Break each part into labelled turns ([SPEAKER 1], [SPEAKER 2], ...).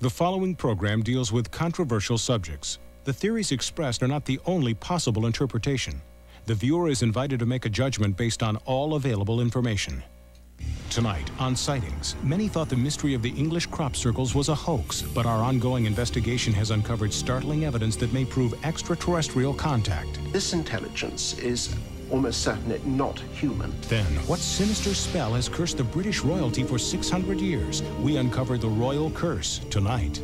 [SPEAKER 1] The following program deals with controversial subjects. The theories expressed are not the only possible interpretation. The viewer is invited to make a judgment based on all available information. Tonight, on sightings, many thought the mystery of the English crop circles was a hoax, but our ongoing investigation has uncovered startling evidence that may prove extraterrestrial contact.
[SPEAKER 2] This intelligence is almost certainly not human.
[SPEAKER 1] Then, what sinister spell has cursed the British royalty for 600 years? We uncover the royal curse tonight.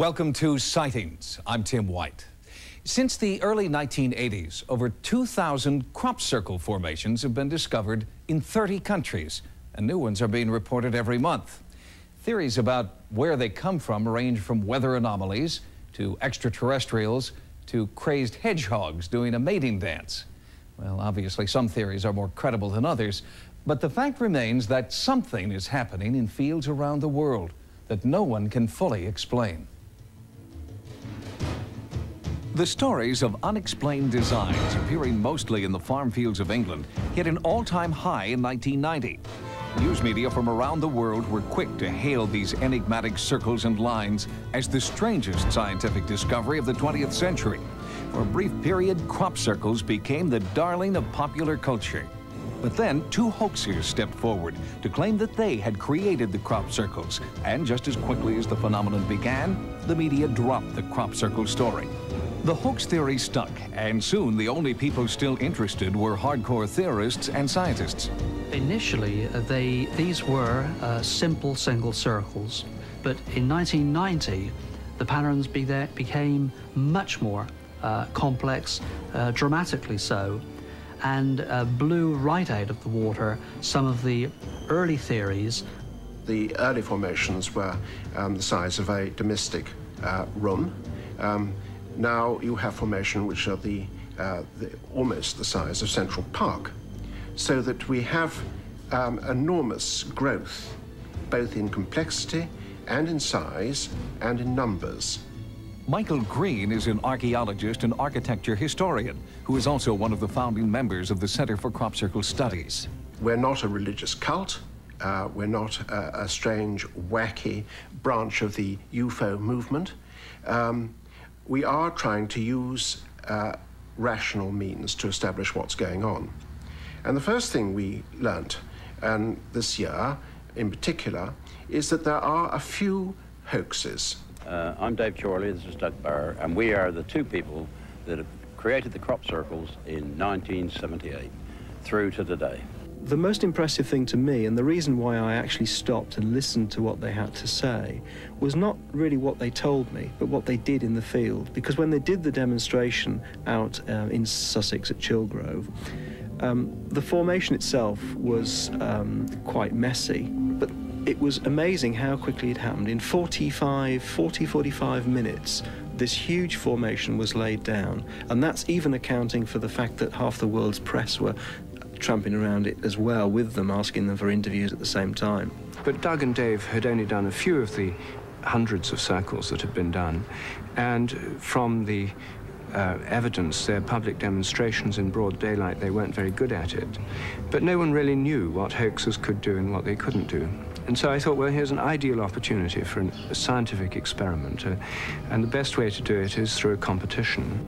[SPEAKER 3] Welcome to Sightings. I'm Tim White. Since the early 1980s, over 2,000 crop circle formations have been discovered in 30 countries, and new ones are being reported every month. Theories about where they come from range from weather anomalies to extraterrestrials to crazed hedgehogs doing a mating dance. Well, obviously, some theories are more credible than others, but the fact remains that something is happening in fields around the world that no one can fully explain. The stories of unexplained designs appearing mostly in the farm fields of England hit an all-time high in 1990. News media from around the world were quick to hail these enigmatic circles and lines as the strangest scientific discovery of the 20th century. For a brief period, crop circles became the darling of popular culture. But then, two hoaxers stepped forward to claim that they had created the crop circles. And just as quickly as the phenomenon began, the media dropped the crop circle story. The hoax theory stuck, and soon the only people still interested were hardcore theorists and scientists.
[SPEAKER 4] Initially, uh, they, these were uh, simple single circles, but in 1990, the patterns be there, became much more uh, complex, uh, dramatically so, and uh, blew right out of the water some of the early theories.
[SPEAKER 2] The early formations were um, the size of a domestic uh, room. Um, now you have formation which are the, uh, the, almost the size of Central Park, so that we have um, enormous growth, both in complexity and in size and in numbers.
[SPEAKER 3] Michael Green is an archaeologist and architecture historian who is also one of the founding members of the Center for Crop Circle Studies.
[SPEAKER 2] We're not a religious cult. Uh, we're not a, a, strange, wacky branch of the UFO movement. Um, we are trying to use uh, rational means to establish what's going on. And the first thing we learnt, and this year in particular, is that there are a few hoaxes.
[SPEAKER 5] Uh, I'm Dave Chorley, this is Doug Bower, and we are the two people that have created the crop circles in 1978 through to today.
[SPEAKER 6] The most impressive thing to me, and the reason why I actually stopped and listened to what they had to say, was not really what they told me, but what they did in the field. Because when they did the demonstration out uh, in Sussex at Chilgrove, um, the formation itself was um, quite messy, but it was amazing how quickly it happened. In 45, 40, 45 minutes, this huge formation was laid down, and that's even accounting for the fact that half the world's press were tramping around it as well with them, asking them for interviews at the same time.
[SPEAKER 7] But Doug and Dave had only done a few of the hundreds of circles that had been done, and from the uh, evidence, their public demonstrations in broad daylight, they weren't very good at it. But no one really knew what hoaxers could do and what they couldn't do. And so I thought, well, here's an ideal opportunity for an, a scientific experiment. Uh, and the best way to do it is through a competition.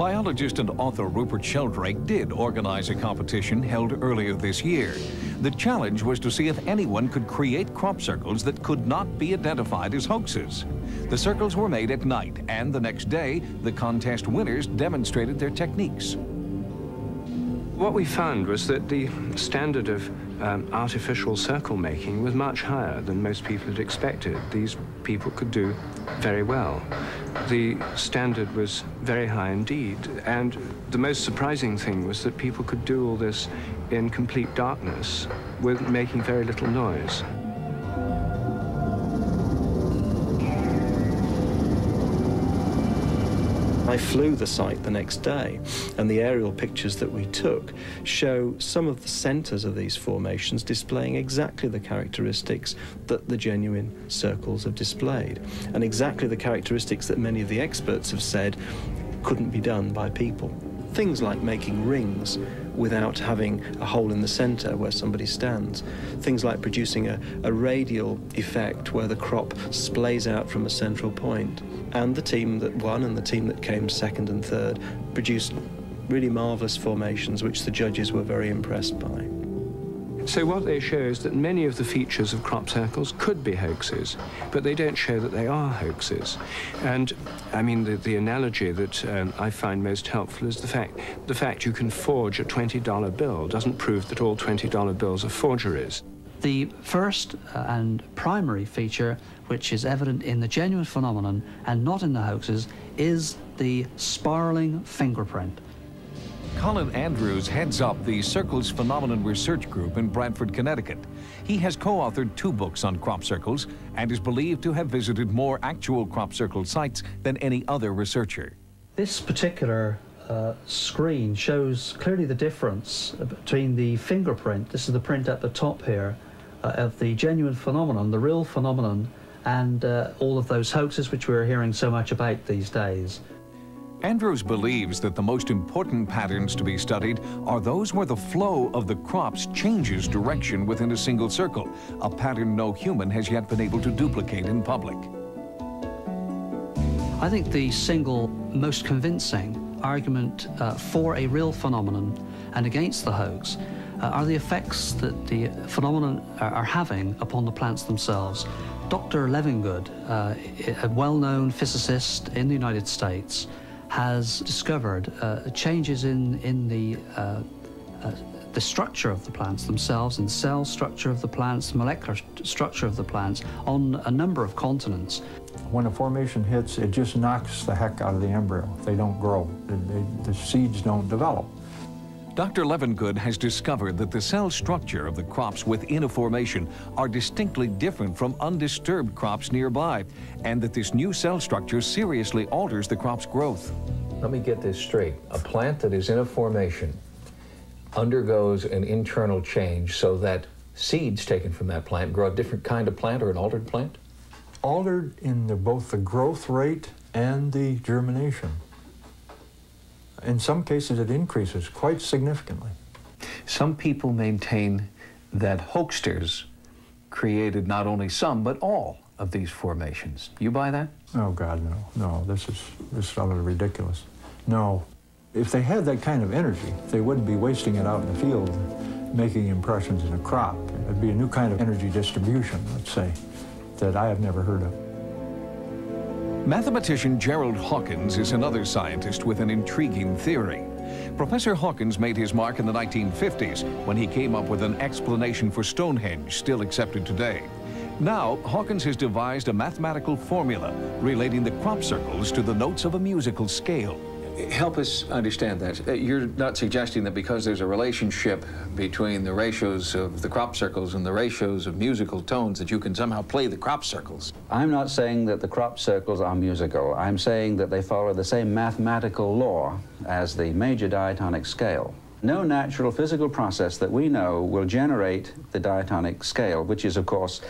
[SPEAKER 3] Biologist and author Rupert Sheldrake did organize a competition held earlier this year. The challenge was to see if anyone could create crop circles that could not be identified as hoaxes. The circles were made at night, and the next day, the contest winners demonstrated their techniques.
[SPEAKER 7] What we found was that the standard of um, artificial circle making was much higher than most people had expected. These people could do very well. The standard was very high indeed, and the most surprising thing was that people could do all this in complete darkness with making very little noise.
[SPEAKER 6] I flew the site the next day, and the aerial pictures that we took show some of the centres of these formations displaying exactly the characteristics that the genuine circles have displayed, and exactly the characteristics that many of the experts have said couldn't be done by people. Things like making rings without having a hole in the center where somebody stands. Things like producing a, a radial effect where the crop splays out from a central point. And the team that won and the team that came second and third produced really marvelous formations which the judges were very impressed by.
[SPEAKER 7] So what they show is that many of the features of crop circles could be hoaxes, but they don't show that they are hoaxes. And I mean, the, the analogy that um, I find most helpful is the fact the fact you can forge a $20 bill doesn't prove that all $20 bills are forgeries.
[SPEAKER 4] The first uh, and primary feature, which is evident in the genuine phenomenon and not in the hoaxes, is the spiraling fingerprint.
[SPEAKER 3] Colin Andrews heads up the Circles Phenomenon Research Group in Branford, Connecticut. He has co-authored two books on crop circles and is believed to have visited more actual crop circle sites than any other researcher.
[SPEAKER 4] This particular uh, screen shows clearly the difference between the fingerprint, this is the print at the top here, uh, of the genuine phenomenon, the real phenomenon, and uh, all of those hoaxes which we're hearing so much about these days.
[SPEAKER 3] Andrews believes that the most important patterns to be studied are those where the flow of the crops changes direction within a single circle, a pattern no human has yet been able to duplicate in public.
[SPEAKER 4] I think the single most convincing argument uh, for a real phenomenon and against the hoax uh, are the effects that the phenomenon are, are having upon the plants themselves. Dr. Levengood, uh, a well-known physicist in the United States, has discovered uh, changes in, in the, uh, uh, the structure of the plants themselves, in cell structure of the plants, molecular st structure of the plants on a number of continents.
[SPEAKER 8] When a formation hits, it just knocks the heck out of the embryo. They don't grow. They, they, the seeds don't develop.
[SPEAKER 3] Dr. Levengood has discovered that the cell structure of the crops within a formation are distinctly different from undisturbed crops nearby, and that this new cell structure seriously alters the crop's growth.
[SPEAKER 9] Let me get this straight. A plant that is in a formation undergoes an internal change so that seeds taken from that plant grow a different kind of plant or an altered plant?
[SPEAKER 8] Altered in the, both the growth rate and the germination. In some cases, it increases quite significantly.
[SPEAKER 9] Some people maintain that hoaxers created not only some, but all of these formations. You buy that?
[SPEAKER 8] Oh, God, no. No, this is, this is utterly ridiculous. No. If they had that kind of energy, they wouldn't be wasting it out in the field making impressions in a crop. It'd be a new kind of energy distribution, let's say, that I have never heard of.
[SPEAKER 3] Mathematician Gerald Hawkins is another scientist with an intriguing theory. Professor Hawkins made his mark in the 1950s when he came up with an explanation for Stonehenge still accepted today. Now, Hawkins has devised a mathematical formula relating the crop circles to the notes of a musical scale.
[SPEAKER 9] Help us understand that. Uh, you're not suggesting that because there's a relationship between the ratios of the crop circles and the ratios of musical tones that you can somehow play the crop circles.
[SPEAKER 10] I'm not saying that the crop circles are musical. I'm saying that they follow the same mathematical law as the major diatonic scale. No natural physical process that we know will generate the diatonic scale, which is, of course,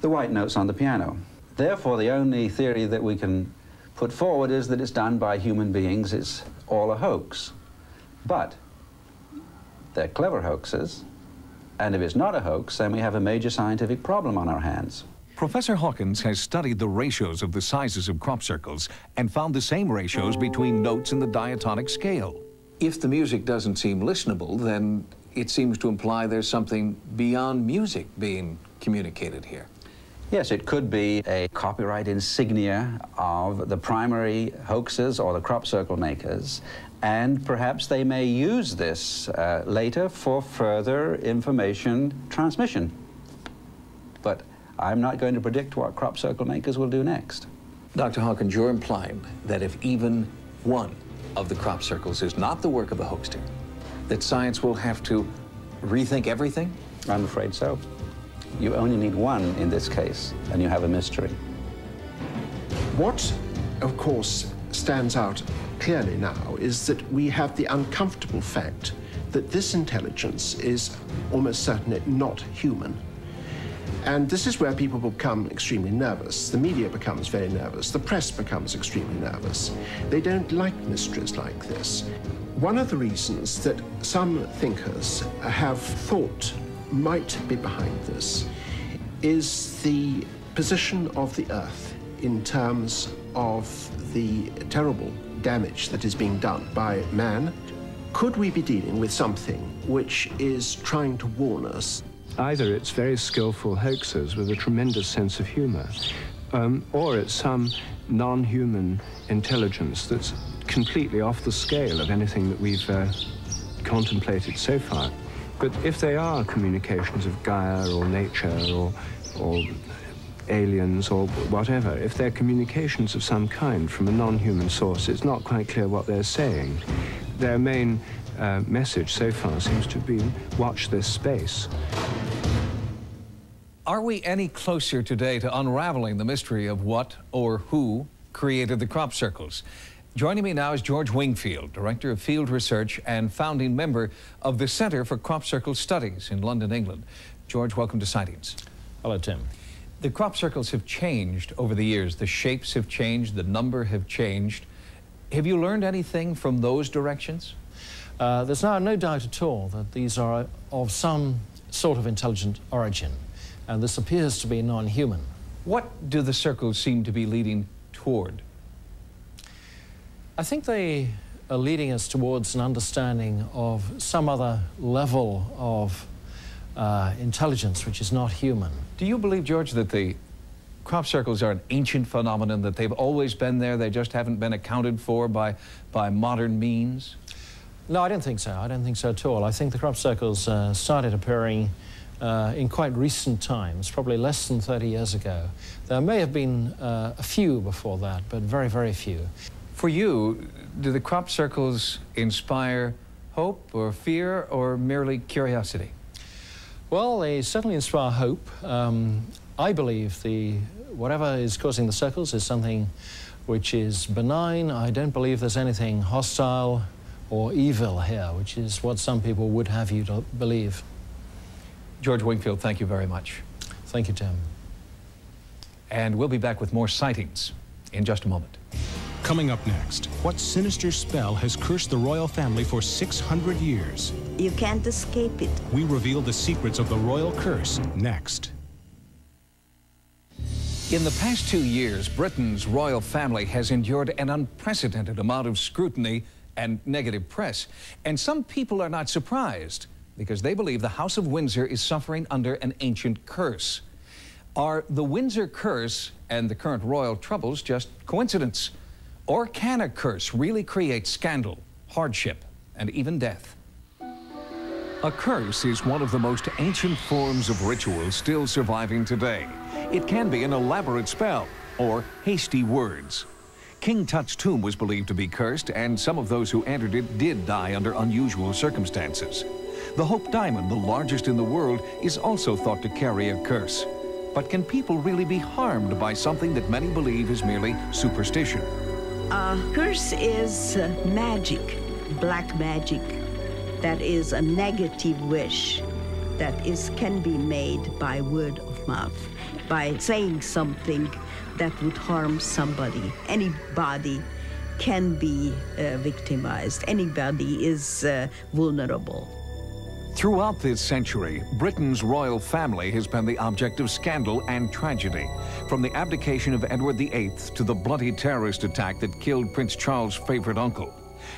[SPEAKER 10] the white notes on the piano. Therefore, the only theory that we can put forward is that it's done by human beings, it's all a hoax. But they're clever hoaxes, and if it's not a hoax, then we have a major scientific problem on our hands.
[SPEAKER 3] Professor Hawkins has studied the ratios of the sizes of crop circles and found the same ratios between notes in the diatonic scale.
[SPEAKER 9] If the music doesn't seem listenable, then it seems to imply there's something beyond music being communicated here.
[SPEAKER 10] Yes, it could be a copyright insignia of the primary hoaxes or the crop circle makers, and perhaps they may use this uh, later for further information transmission. But I'm not going to predict what crop circle makers will do next.
[SPEAKER 9] Dr. Hawkins, you're implying that if even one of the crop circles is not the work of a hoaxer, that science will have to rethink everything?
[SPEAKER 10] I'm afraid so. You only need one in this case, and you have a mystery.
[SPEAKER 2] What, of course, stands out clearly now is that we have the uncomfortable fact that this intelligence is almost certainly not human. And this is where people become extremely nervous. The media becomes very nervous. The press becomes extremely nervous. They don't like mysteries like this. One of the reasons that some thinkers have thought might be behind this is the position of the Earth in terms of the terrible damage that is being done by man. Could we be dealing with something which is trying to warn us?
[SPEAKER 7] Either it's very skillful hoaxers with a tremendous sense of humor, um, or it's some non-human intelligence that's completely off the scale of anything that we've uh, contemplated so far. But if they are communications of Gaia or nature or, or aliens or whatever, if they're communications of some kind from a non-human source, it's not quite clear what they're saying. Their main uh, message so far seems to be watch this space.
[SPEAKER 3] Are we any closer today to unraveling the mystery of what or who created the crop circles? Joining me now is George Wingfield, Director of Field Research and founding member of the Centre for Crop Circle Studies in London, England. George, welcome to Sightings.
[SPEAKER 11] Hello, Tim.
[SPEAKER 3] The crop circles have changed over the years. The shapes have changed, the number have changed. Have you learned anything from those directions?
[SPEAKER 11] Uh, there's no, no doubt at all that these are of some sort of intelligent origin, and this appears to be non-human.
[SPEAKER 3] What do the circles seem to be leading toward?
[SPEAKER 11] I think they are leading us towards an understanding of some other level of uh, intelligence which is not human.
[SPEAKER 3] Do you believe, George, that the crop circles are an ancient phenomenon, that they've always been there, they just haven't been accounted for by, by modern means?
[SPEAKER 11] No, I don't think so. I don't think so at all. I think the crop circles uh, started appearing uh, in quite recent times, probably less than 30 years ago. There may have been uh, a few before that, but very, very few.
[SPEAKER 3] For you, do the crop circles inspire hope or fear or merely curiosity?
[SPEAKER 11] Well, they certainly inspire hope. Um, I believe the whatever is causing the circles is something which is benign. I don't believe there's anything hostile or evil here, which is what some people would have you to believe.
[SPEAKER 3] George Wingfield, thank you very much.
[SPEAKER 11] Thank you, Tim.
[SPEAKER 3] And we'll be back with more sightings in just a moment.
[SPEAKER 1] Coming up next, what sinister spell has cursed the royal family for 600 years?
[SPEAKER 12] You can't escape it.
[SPEAKER 1] We reveal the secrets of the royal curse next.
[SPEAKER 3] In the past two years, Britain's royal family has endured an unprecedented amount of scrutiny and negative press. And some people are not surprised because they believe the House of Windsor is suffering under an ancient curse. Are the Windsor curse and the current royal troubles just coincidence? Or can a curse really create scandal, hardship, and even death? A curse is one of the most ancient forms of ritual still surviving today. It can be an elaborate spell or hasty words. King Tut's tomb was believed to be cursed, and some of those who entered it did die under unusual circumstances. The Hope Diamond, the largest in the world, is also thought to carry a curse. But can people really be harmed by something that many believe is merely superstition?
[SPEAKER 12] A curse is uh, magic, black magic, that is a negative wish that is can be made by word of mouth, by saying something that would harm somebody. Anybody can be uh, victimized. Anybody is uh, vulnerable.
[SPEAKER 3] Throughout this century, Britain's royal family has been the object of scandal and tragedy. From the abdication of Edward VIII to the bloody terrorist attack that killed Prince Charles' favorite uncle.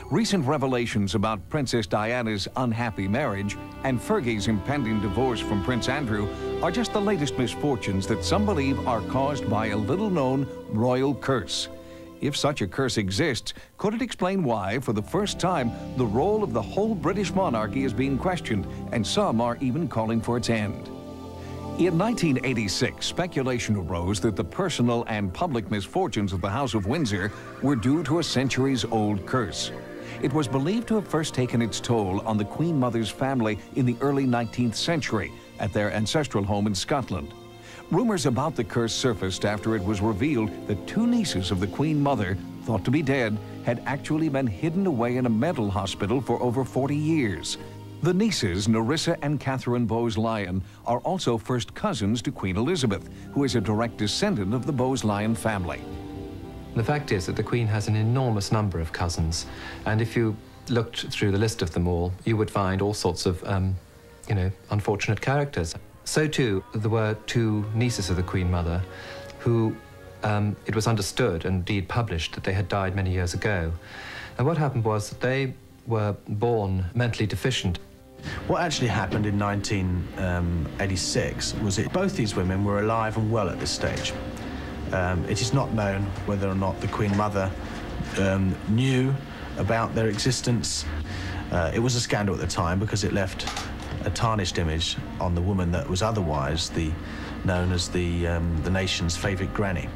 [SPEAKER 3] Recent revelations about Princess Diana's unhappy marriage and Fergie's impending divorce from Prince Andrew are just the latest misfortunes that some believe are caused by a little-known royal curse. If such a curse exists, could it explain why, for the first time, the role of the whole British monarchy is being questioned, and some are even calling for its end? In 1986, speculation arose that the personal and public misfortunes of the House of Windsor were due to a centuries-old curse. It was believed to have first taken its toll on the Queen Mother's family in the early 19th century at their ancestral home in Scotland. Rumors about the curse surfaced after it was revealed that two nieces of the Queen Mother, thought to be dead, had actually been hidden away in a mental hospital for over 40 years. The nieces, Nerissa and Catherine Bowes-Lyon, are also first cousins to Queen Elizabeth, who is a direct descendant of the Bowes-Lyon family.
[SPEAKER 13] The fact is that the Queen has an enormous number of cousins, and if you looked through the list of them all, you would find all sorts of, um, you know, unfortunate characters. So too, there were two nieces of the Queen Mother who um, it was understood and indeed published that they had died many years ago. And what happened was that they were born mentally deficient.
[SPEAKER 14] What actually happened in 1986 um, was that both these women were alive and well at this stage. Um, it is not known whether or not the Queen Mother um, knew about their existence. Uh, it was a scandal at the time because it left a tarnished image on the woman that was otherwise the known as the, um, the nation's favourite granny.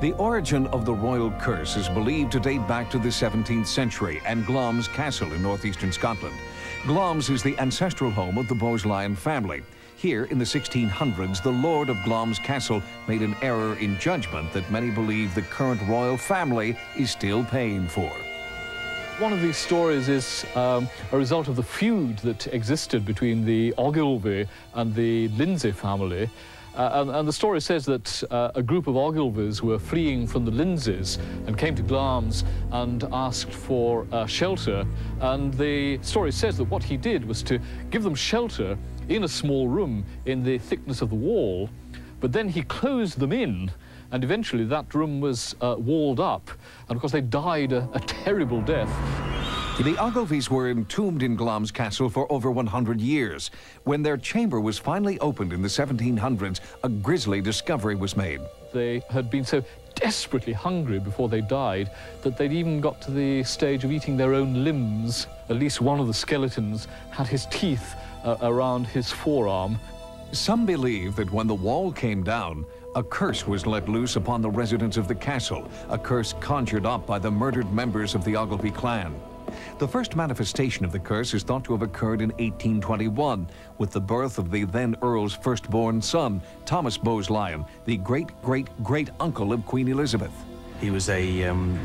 [SPEAKER 3] The origin of the royal curse is believed to date back to the 17th century and Glamis Castle in northeastern Scotland. Glamis is the ancestral home of the Bowes-Lyon family. Here in the 1600s, the Lord of Glamis Castle made an error in judgment that many believe the current royal family is still paying for.
[SPEAKER 15] One of these stories is um, a result of the feud that existed between the Ogilvy and the Lindsay family. Uh, and, and, the story says that uh, a group of Ogilvies were fleeing from the Lindsays and came to Glamis and asked for uh, shelter. And the story says that what he did was to give them shelter in a small room in the thickness of the wall, but then he closed them in and eventually that room was uh, walled up. And of course, they died a, a terrible death.
[SPEAKER 3] The Ogilvies were entombed in Glamis Castle for over 100 years. When their chamber was finally opened in the 1700s, a grisly discovery was made.
[SPEAKER 15] They had been so desperately hungry before they died that they'd even got to the stage of eating their own limbs. At least one of the skeletons had his teeth uh, around his forearm.
[SPEAKER 3] Some believe that when the wall came down, a curse was let loose upon the residents of the castle, a curse conjured up by the murdered members of the Ogilvy clan. The first manifestation of the curse is thought to have occurred in 1821, with the birth of the then Earl's firstborn son, Thomas Bowes-Lyon, the great-great-great-uncle of Queen Elizabeth.
[SPEAKER 14] He was a, um,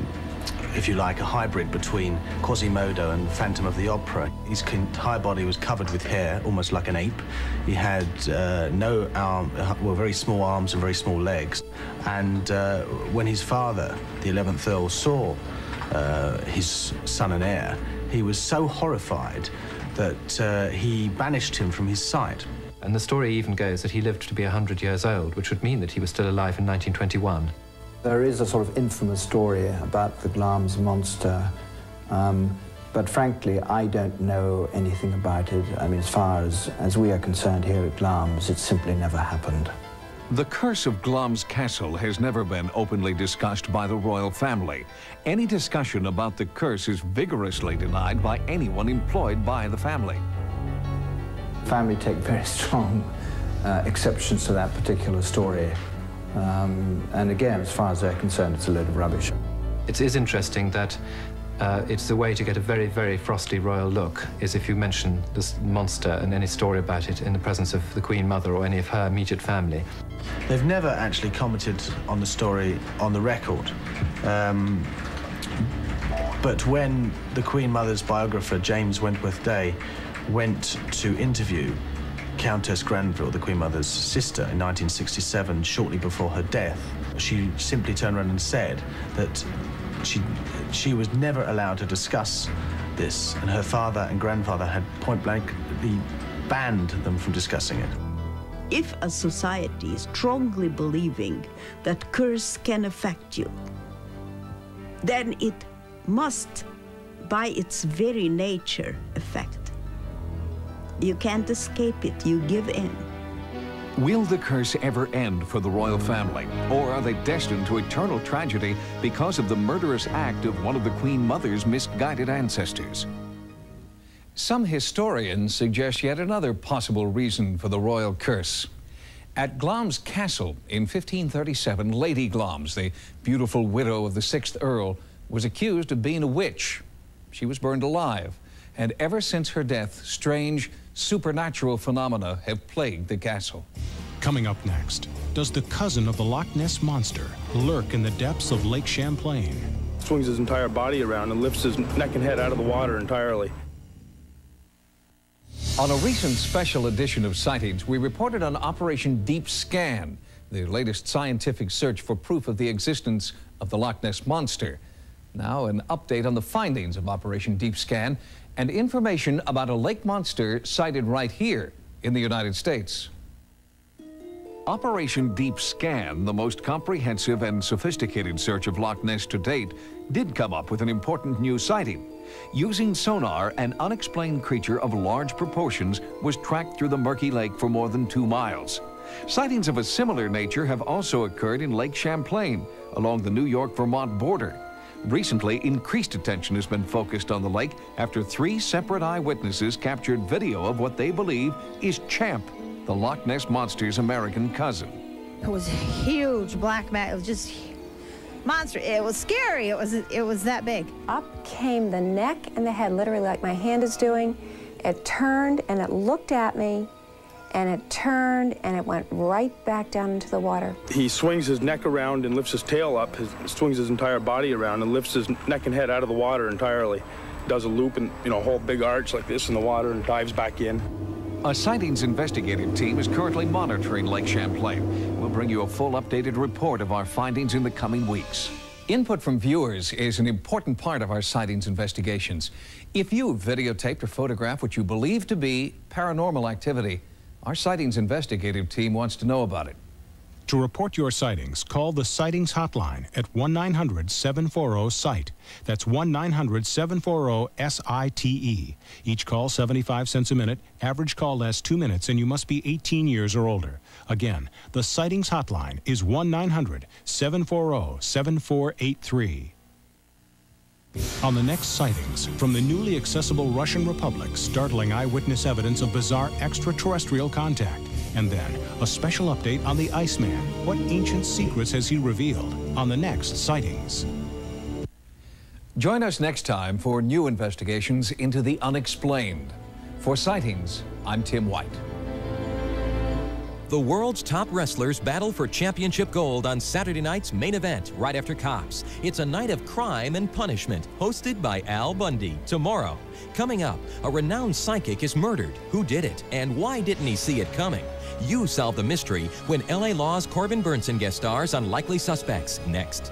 [SPEAKER 14] if you like, a hybrid between Quasimodo and Phantom of the Opera. His entire body was covered with hair, almost like an ape. He had uh, no arm, well, very small arms and very small legs. And uh, when his father, the 11th Earl, saw uh, his son and heir, he was so horrified that uh, he banished him from his sight.
[SPEAKER 13] And the story even goes that he lived to be 100 years old, which would mean that he was still alive in 1921.
[SPEAKER 8] There is a sort of infamous story about the Glamis monster, um, but frankly, I don't know anything about it. I mean, as far as, as we are concerned here at Glamis, it simply never happened.
[SPEAKER 3] The curse of Glamis Castle has never been openly discussed by the royal family. Any discussion about the curse is vigorously denied by anyone employed by the family.
[SPEAKER 8] Family take very strong uh, exceptions to that particular story. Um, and again, as far as they're concerned, it's a load of rubbish.
[SPEAKER 13] It is interesting that uh, it's the way to get a very, very frosty royal look is if you mention this monster and any story about it in the presence of the Queen Mother or any of her immediate family.
[SPEAKER 14] They've never actually commented on the story on the record. Um, but when the Queen Mother's biographer, James Wentworth Day, went to interview Countess Granville, the Queen Mother's sister, in 1967, shortly before her death, she simply turned around and said that she, she was never allowed to discuss this, and her father and grandfather had point blankly banned them from discussing it.
[SPEAKER 12] If a society is strongly believing that curse can affect you, then it must, by its very nature, affect. You can't escape it, you give in.
[SPEAKER 3] Will the curse ever end for the royal family? Or are they destined to eternal tragedy because of the murderous act of one of the Queen Mother's misguided ancestors? Some historians suggest yet another possible reason for the royal curse. At Glamis Castle in 1537, Lady Glamis, the beautiful widow of the sixth Earl, was accused of being a witch. She was burned alive, and ever since her death, strange, supernatural phenomena have plagued the castle.
[SPEAKER 1] Coming up next, does the cousin of the Loch Ness Monster lurk in the depths of Lake Champlain?
[SPEAKER 16] swings his entire body around and lifts his neck and head out of the water entirely.
[SPEAKER 3] On a recent special edition of Sightings, we reported on Operation Deep Scan, the latest scientific search for proof of the existence of the Loch Ness Monster. Now, an update on the findings of Operation Deep Scan and information about a lake monster sighted right here in the United States. Operation Deep Scan, the most comprehensive and sophisticated search of Loch Ness to date, did come up with an important new sighting. Using sonar, an unexplained creature of large proportions was tracked through the murky lake for more than two miles. Sightings of a similar nature have also occurred in Lake Champlain, along the New York-Vermont border. Recently, increased attention has been focused on the lake after three separate eyewitnesses captured video of what they believe is Champ, the Loch Ness Monster's American cousin.
[SPEAKER 17] It was huge black was just monster. It was scary. It was it was that big.
[SPEAKER 18] Up came the neck and the head, literally like my hand is doing. It turned and it looked at me and it turned and it went right back down into the water.
[SPEAKER 16] He swings his neck around and lifts his tail up, his, swings his entire body around and lifts his neck and head out of the water entirely. Does a loop and, you know, a whole big arch like this in the water and dives back in.
[SPEAKER 3] A sightings investigative team is currently monitoring Lake Champlain. We'll bring you a full updated report of our findings in the coming weeks. Input from viewers is an important part of our sightings investigations. If you've videotaped or photographed what you believe to be paranormal activity, our sightings investigative team wants to know about it.
[SPEAKER 1] To report your sightings, call the Sightings Hotline at 1 900 740 SITE. That's 1 900 740 SITE. Each call 75 cents a minute. Average call lasts two minutes, and you must be 18 years or older. Again, the Sightings Hotline is 1 900 740 7483. On the next sightings, from the newly accessible Russian Republic, startling eyewitness evidence of bizarre extraterrestrial contact. And then, a special update on the Iceman. What ancient secrets has he revealed on the next sightings?
[SPEAKER 3] Join us next time for new investigations into the unexplained. For Sightings, I'm Tim White.
[SPEAKER 19] The world's top wrestlers battle for championship gold on Saturday night's main event, right after Cops. It's a night of crime and punishment, hosted by Al Bundy. Tomorrow. Coming up, a renowned psychic is murdered. Who did it? And why didn't he see it coming? You solve the mystery when LA Law's Corbin Bernsen guest stars on Likely Suspects next.